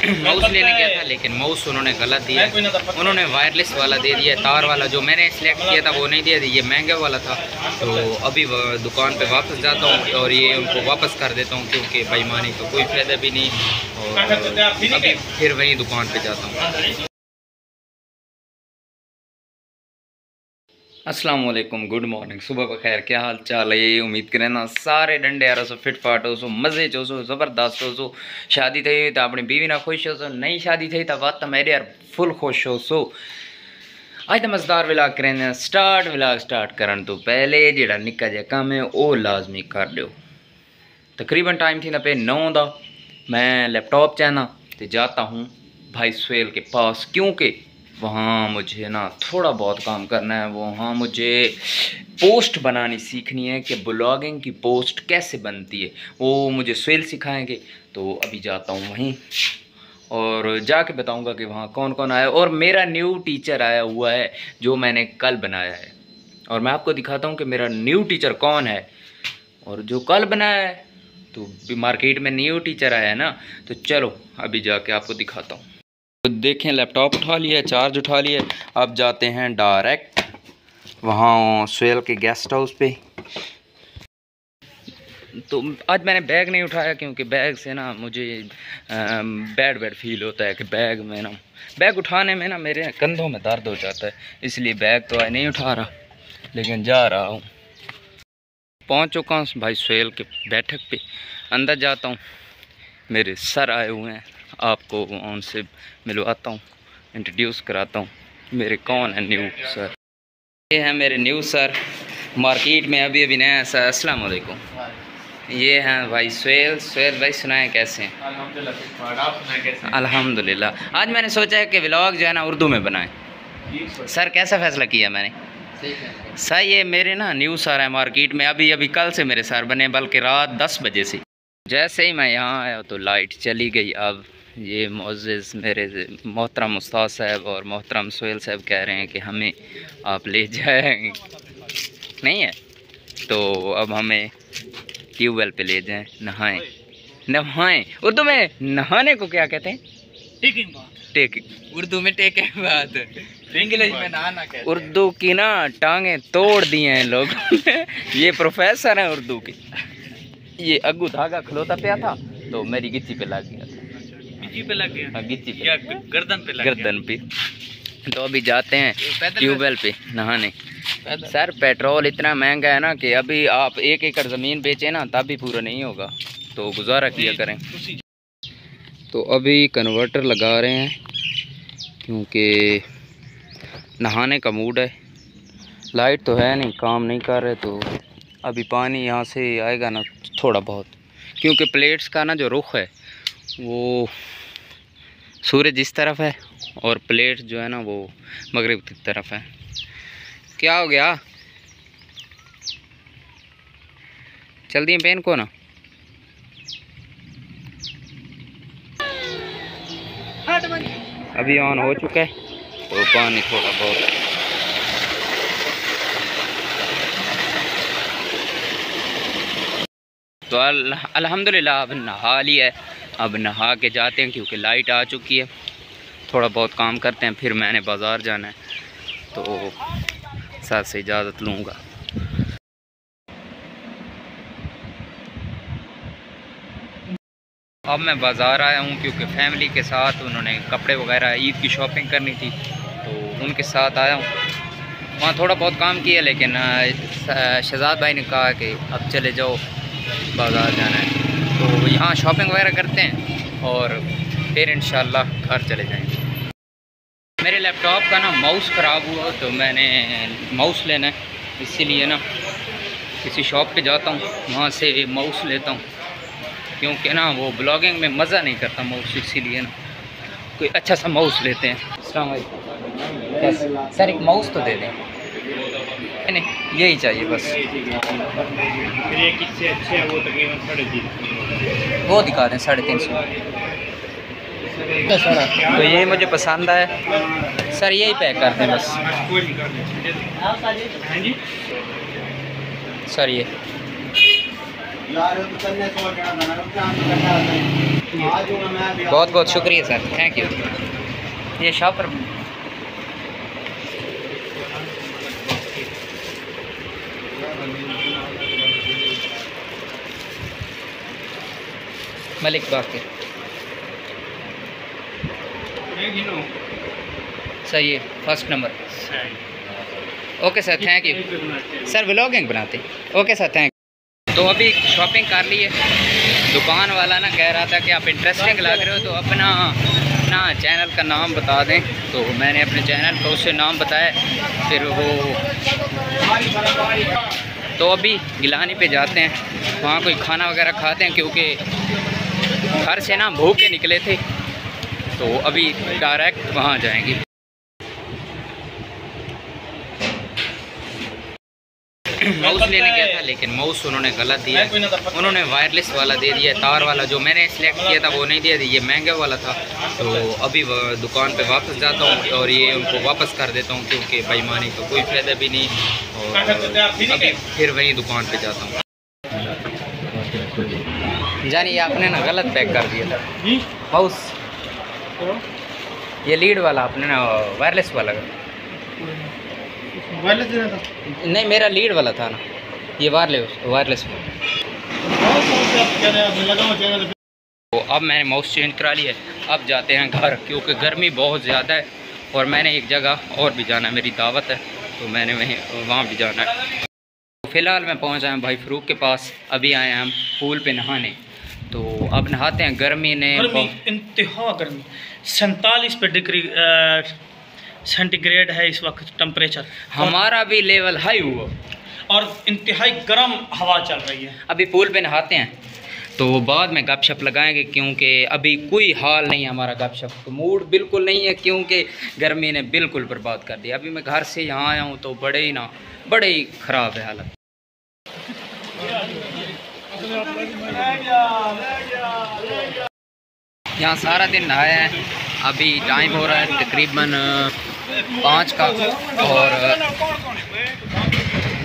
Mouse लेने गया था लेकिन माउस उन्होंने गलत दिया। उन्होंने वायरलेस वाला दे दिया तार वाला जो मैंने सिलेक्ट किया था वो नहीं दिया ये महँगा वाला था। तो अभी दुकान पे वापस जाता हूँ और ये उनको वापस कर देता हूँ क्योंकि बेईमानी का कोई फ़ायदा भी नहीं। और अभी फिर वहीं दुकान पर जाता हूँ। अस्सलाम वालेकुम गुड मॉर्निंग सुबह बखैर, क्या हाल चाल है? ये उम्मीद करें ना, सारे डंडे यार सो फिट फाट हो सो, मज़े चो सो, ज़बरदस्त हो सो, शादी थी तो अपनी बीवी ना खुश हो सो, नई शादी थी तो बात तो मेरे यार फुल खुश हो सो। अज तो मज़ेदार विलाग करें स्टार्ट विलाग स्टार्ट करने तो पहले जो निका जहा कम है वह लाजमी कर लो तकरीबन टाइम थी ना पे नौ का मैं लैपटॉप चाहना तो जाता हूँ भाई सुहेल के पास, क्योंकि वहाँ मुझे ना थोड़ा बहुत काम करना है वहाँ मुझे पोस्ट बनानी सीखनी है कि ब्लॉगिंग की पोस्ट कैसे बनती है। वो मुझे स्वेल सिखाएँगे तो अभी जाता हूँ वहीं और जाके बताऊँगा कि वहाँ कौन कौन आया और मेरा न्यू टीचर आया हुआ है, जो मैंने कल बनाया है। और मैं आपको दिखाता हूँ कि मेरा न्यू टीचर कौन है और जो कल बनाया है तो मार्केट में न्यू टीचर आया है ना तो चलो अभी जाके आपको दिखाता हूँ। तो देखें लैपटॉप उठा लिया चार्ज उठा लिया। अब जाते हैं डायरेक्ट वहाँ स्वेल के गेस्ट हाउस पे। तो आज मैंने बैग नहीं उठाया क्योंकि बैग से ना मुझे बैड बैड फील होता है कि बैग में ना बैग उठाने में ना मेरे कंधों में दर्द हो जाता है। इसलिए बैग तो आज नहीं उठा रहा, लेकिन जा रहा हूँ। पहुँच चुका हूँ भाई स्वेल के बैठक पे। अंदर जाता हूँ। मेरे सर आए हुए हैं। आपको उनसे मिलवाता हूँ इंट्रोड्यूस कराता हूँ। मेरे कौन है न्यू सर ये हैं मेरे न्यू सर मार्केट में अभी अभी नया सर अस्सलाम वालेकुम। ये हैं भाई सुहेल। सुहेल भाई सुनाए कैसे हैं? अल्हम्दुलिल्लाह आज मैंने सोचा है कि व्लॉग जो है ना उर्दू में बनाएँ। सर कैसा फ़ैसला किया मैंने? सर ये मेरे ना न्यू सर हैं मार्केट में। अभी अभी कल से मेरे सर बने बल्कि रात दस बजे से। जैसे ही मैं यहाँ आया तो लाइट चली गई। अब ये मोज़ मेरे मोहतरम उस्ताद साहब और मोहतरम सोहेल साहब कह रहे हैं कि हमें आप ले जाएँ। नहीं है? तो अब हमें ट्यूबवेल पे ले जाएँ नहाएँ। नहाएँ? उर्दू में नहाने को क्या कहते हैं? Taking taking. उर्दू में टेकिंग बात। इंग्लिश में नहाना कहते उर्दू की ना टांगे तोड़ दिए हैं लोग ये प्रोफेसर हैं उर्दू के। ये अगू धागा खलोता पे था तो मेरी गिच्ची पे लग था गिच्ची पे लग गया। हाँ गिच्ची पे। गर्दन पे लग गर्दन पे। तो अभी जाते हैं ट्यूबवेल पे नहाने। सर पेट्रोल इतना महँगा है ना कि अभी आप एक एकड़ ज़मीन बेचें ना तब भी पूरा नहीं होगा। तो गुजारा किया करें। तो अभी कन्वर्टर लगा रहे हैं क्योंकि नहाने का मूड है। लाइट तो है नहीं काम नहीं कर रहे तो अभी पानी यहाँ से आएगा ना थोड़ा बहुत। क्योंकि प्लेट्स का ना जो रुख है वो सूरज इस तरफ़ है और प्लेट जो है ना वो मगरब की तरफ़ है। क्या हो गया? चल दिए पेन को ना। अभी ऑन हो चुका है। तो पानी थोड़ा बहुत। तो अल्हम्दुलिल्लाह, अब नहा लिया है। अब नहा के जाते हैं क्योंकि लाइट आ चुकी है। थोड़ा बहुत काम करते हैं, फिर मैंने बाज़ार जाना है तो सर से इजाज़त लूँगा। अब मैं बाज़ार आया हूँ क्योंकि फैमिली के साथ उन्होंने कपड़े वगैरह, ईद की शॉपिंग करनी थी तो उनके साथ आया हूँ। वहाँ थोड़ा बहुत काम किया, लेकिन शहजाद भाई ने कहा कि अब चले जाओ, बाज़ार जाना है। तो यहाँ शॉपिंग वगैरह करते हैं और फिर इन घर चले जाएँगे। मेरे लैपटॉप का ना माउस ख़राब हुआ तो मैंने माउस लेना है। इसीलिए ना किसी शॉप पे जाता हूँ, वहाँ से माउस लेता हूँ। क्योंकि ना वो ब्लॉगिंग में मज़ा नहीं करता माउस इसीलिए ना कोई अच्छा सा माउस लेते हैं। सर एक माउस तो दे दें। नहीं, यही चाहिए बस। वो दिखा दें साढ़े तीन सौ। तो ये मुझे पसंद आया। सर यही पैक कर दें बस। सर ये। बहुत बहुत शुक्रिया सर। थैंक यू ये शॉपर मलिक बाकिर सही है first number okay sir thank you sir vlogging बनाते ओके सर थैंक तो अभी शॉपिंग कर ली है। दुकान वाला ना कह रहा था कि आप इंटरेस्टिंग लग रहे हो तो अपना अपना चैनल का नाम बता दें। तो मैंने अपने चैनल का उससे नाम बताया फिर वो तो अभी गिलानी पे जाते हैं। वहाँ कोई खाना वगैरह खाते हैं क्योंकि घर से ना भूख के निकले थे तो अभी डायरेक्ट वहाँ जाएँगे। माउस लेने गया था, लेकिन माउस उन्होंने गलत दिया। उन्होंने वायरलेस वाला दे दिया, तार वाला जो मैंने सिलेक्ट किया था, वो नहीं दिया, ये महँगा वाला था। तो अभी दुकान पे वापस जाता हूँ, और ये उनको वापस कर देता हूँ, क्योंकि बेईमानी का कोई फ़ायदा भी नहीं। और अभी फिर वहीं दुकान पे जाता हूँ। जानी आपने ना गलत पैक कर दिया था। माउस ये लीड वाला आपने ना वायरलेस वाला वायरलेस देना था? नहीं मेरा लीड वाला था ना। ये वायरलेस वायरलेस तो अब मैंने माउस चेंज करा लिया अब जाते हैं घर क्योंकि गर्मी बहुत ज़्यादा है। और मैंने एक जगह और भी जाना है मेरी दावत है। तो मैंने वहीं वहाँ भी जाना है। फ़िलहाल मैं पहुँच आया भाई फ़रूक के पास अभी आए हैं हम पूल पे नहाने। तो अब नहाते हैं गर्मी ने गर्मी इंतहा गर्मी। सैंतालीस पे डिग्री सेंटीग्रेड है इस वक्त टेम्परेचर हमारा भी लेवल हाई हुआ। और इंतहाई गर्म हवा चल रही है। अभी पूल पे नहाते हैं। तो बाद में गपशप लगाएँगे क्योंकि अभी कोई हाल नहीं है हमारा गपशप। तो मूड बिल्कुल नहीं है क्योंकि गर्मी ने बिल्कुल बर्बाद कर दिया। अभी मैं घर से यहाँ आया हूँ तो बड़े ही ना बड़े ही ख़राब है हालत। यहाँ सारा दिन नहाया है। अभी टाइम हो रहा है तकरीबन पाँच का और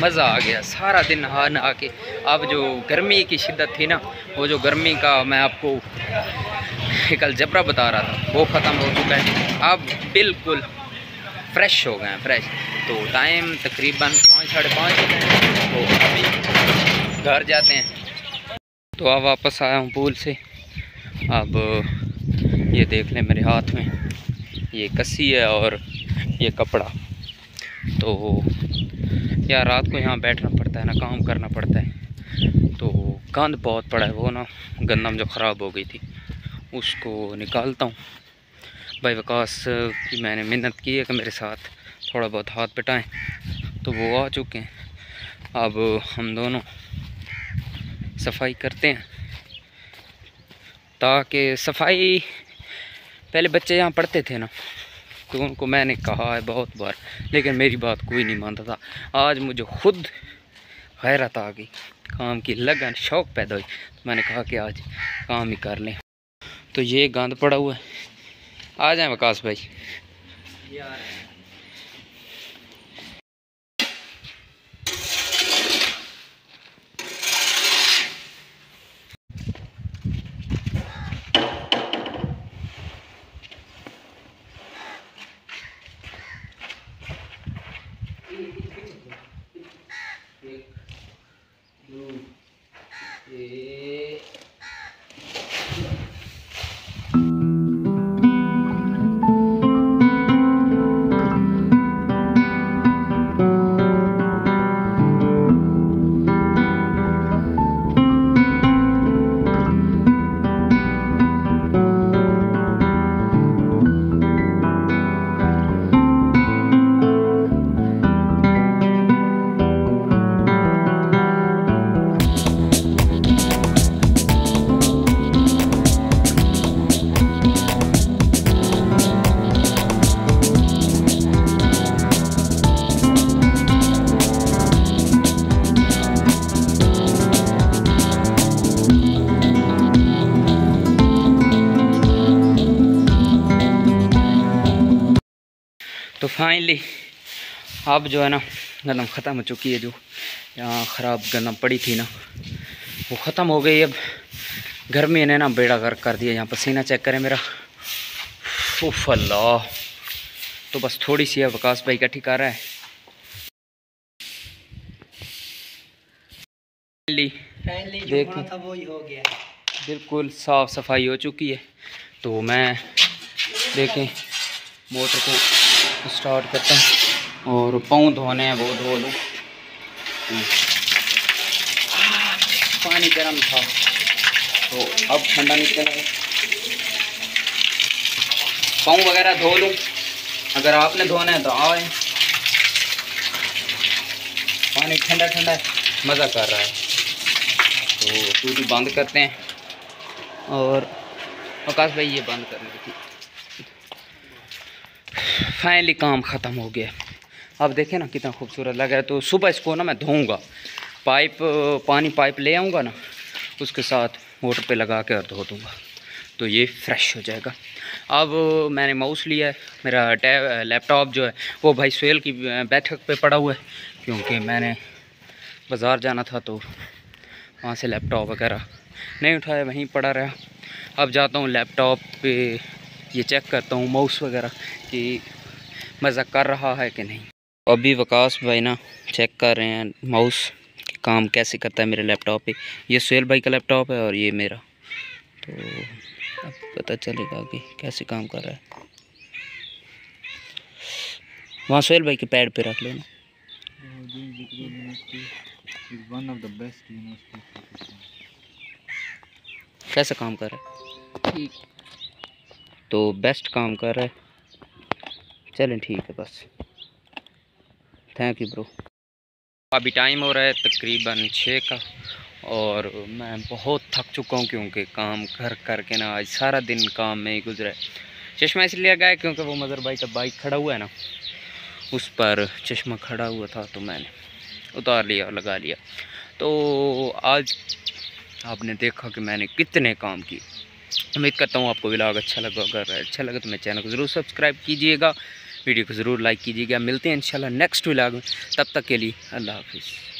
मज़ा आ गया। सारा दिन नहा नहा के। अब जो गर्मी की शिद्दत थी ना, वो जो गर्मी का मैं आपको कल जबरा बता रहा था, वो ख़त्म हो चुका है। अब बिल्कुल फ्रेश हो गए हैं फ्रेश तो टाइम तकरीबन पाँच, साढ़े पाँच तो अभी घर जाते हैं। तो अब वापस आया हूँ पूल से। अब ये देख लें मेरे हाथ में। ये कस्सी है और ये कपड़ा। तो यार रात को यहाँ बैठना पड़ता है ना, काम करना पड़ता है। तो गंद बहुत पड़ा है वो ना। गंदम जो ख़राब हो गई थी, उसको निकालता हूँ। भाई विकास की मैंने मेहनत की है कि मेरे साथ थोड़ा बहुत हाथ पिटाएँ तो वो आ चुके हैं। अब हम दोनों सफ़ाई करते हैं, ताकि सफ़ाई पहले बच्चे यहाँ पढ़ते थे ना तो उनको मैंने कहा है बहुत बार, लेकिन मेरी बात कोई नहीं मानता था। आज मुझे खुद गैरत आ गई, काम की लगन, शौक़ पैदा हुई। तो मैंने कहा कि आज काम ही कर लें। तो ये गंद पड़ा हुआ है। आ जाए विकास भाई। E... तो फाइनली अब जो है ना गंदम ख़त्म हो चुकी है जो। यहाँ ख़राब गंदम पड़ी थी ना। वो ख़त्म हो गई अब। गर्मी ने ना बेड़ा गर्क कर दिया। यहाँ पसीना चेक करें मेरा। उफ अल्लाह। तो बस थोड़ी सी है वकास भाई इकट्ठी कर रहा है देखें था वो ही हो गया। बिल्कुल साफ़ सफ़ाई हो चुकी है। तो मैं देखें मोटर को स्टार्ट करता हूँ। और पाँव धोने हैं वो धो लूँ पानी गर्म था। तो अब ठंडा निकल है। पाँव वगैरह धो लूँ। अगर आपने धोना है तो आए। पानी ठंडा ठंडा मज़ा कर रहा है। तो टूटी बंद करते हैं। और आकाश भाई ये बंद करने की फाइनली काम ख़त्म हो गया। अब देखें ना कितना खूबसूरत लग रहा है। तो सुबह इसको ना मैं धोऊँगा। पाइप, पानी पाइप ले आऊँगा ना, उसके साथ मोटर पे लगा के और धो दूँगा। तो ये फ्रेश हो जाएगा। अब मैंने माउस लिया है। मेरा लैपटॉप जो है, वो भाई सुहेल की बैठक पे पड़ा हुआ है। क्योंकि मैंने बाज़ार जाना था तो वहाँ से लैपटॉप वगैरह नहीं उठाया, वहीं पड़ा रहा। अब जाता हूँ लैपटॉप पे, ये चेक करता हूँ माउस वगैरह कि मज़ा कर रहा है कि नहीं? अभी वकास भाई ना चेक कर रहे हैं माउस काम कैसे करता है मेरे लैपटॉप पे। ये सुहेल भाई का लैपटॉप है और ये मेरा। तो अब पता चलेगा कि कैसे काम कर रहा है। वहाँ सुहेल भाई के पैड पे रख लो ना। one of the best universities कैसा काम कर रहा है? ठीक। तो बेस्ट काम कर रहा है। चलें ठीक है, बस। थैंक यू ब्रो अभी टाइम हो रहा है तकरीबन छः का, और मैं बहुत थक चुका हूँ क्योंकि काम कर करके ना आज सारा दिन काम में ही गुजरा है। चश्मा इसलिए गया क्योंकि वो मदर भाई का बाइक खड़ा हुआ है ना, उस पर चश्मा खड़ा हुआ था तो मैंने उतार लिया और लगा लिया। तो आज आपने देखा कि मैंने कितने काम किए। उम्मीद करता हूँ आपको व्लॉग अच्छा लगा अगर अच्छा लगा तो मेरे चैनल को ज़रूर सब्सक्राइब कीजिएगा। वीडियो को ज़रूर लाइक कीजिएगा। मिलते हैं इंशाल्लाह नेक्स्ट व्लॉग में। तब तक के लिए अल्लाह हाफिज़।